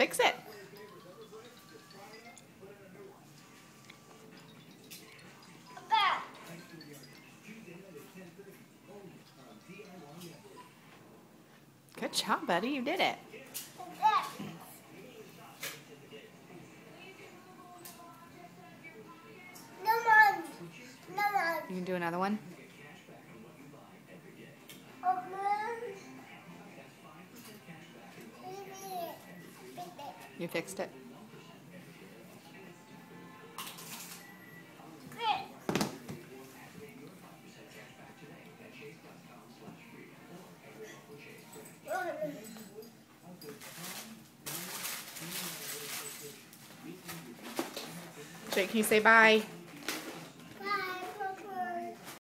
Fix it. Good job, buddy. You did it. You can do another one? You fixed it? Jake, can you say bye?